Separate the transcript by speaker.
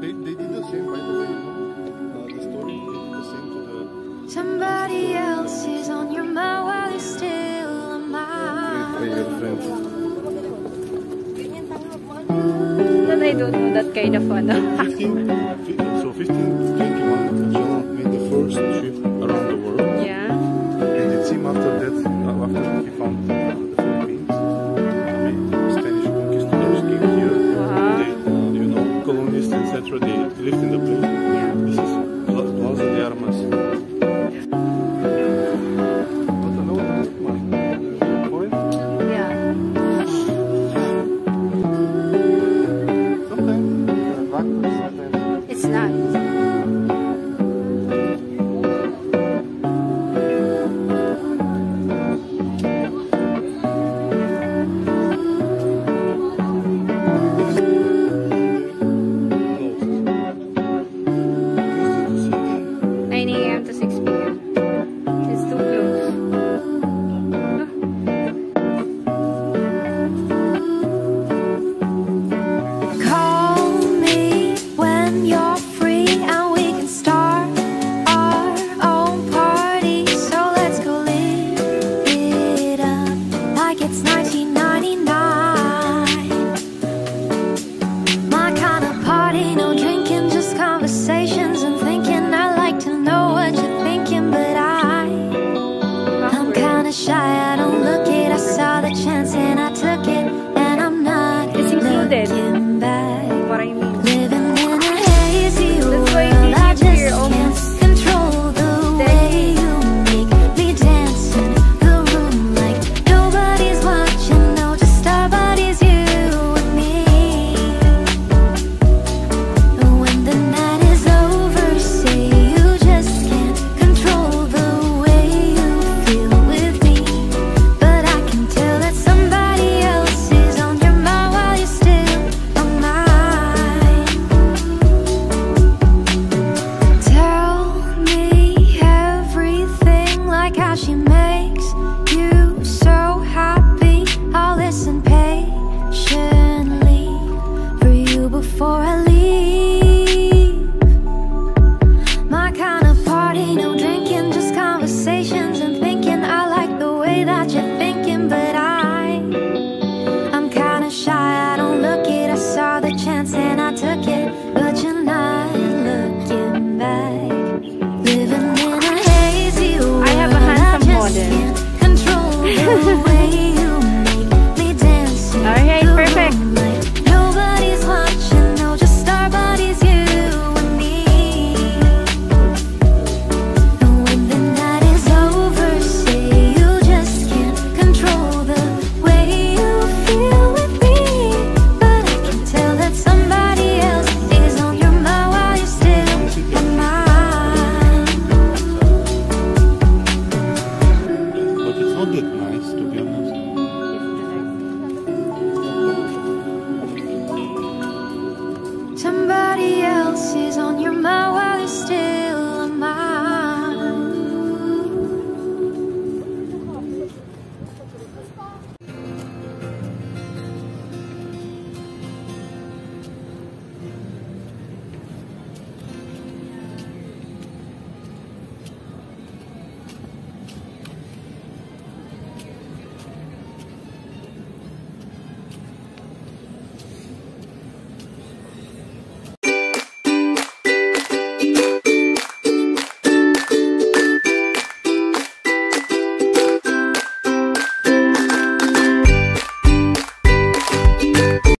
Speaker 1: they, they did the same, by the way, you know, uh, the story, they did the same to the...
Speaker 2: Somebody else is on your mind while you're still on mine.
Speaker 3: Play your don't do that kind of fun.
Speaker 1: 15, 15, so
Speaker 2: your
Speaker 3: Alright, perfect.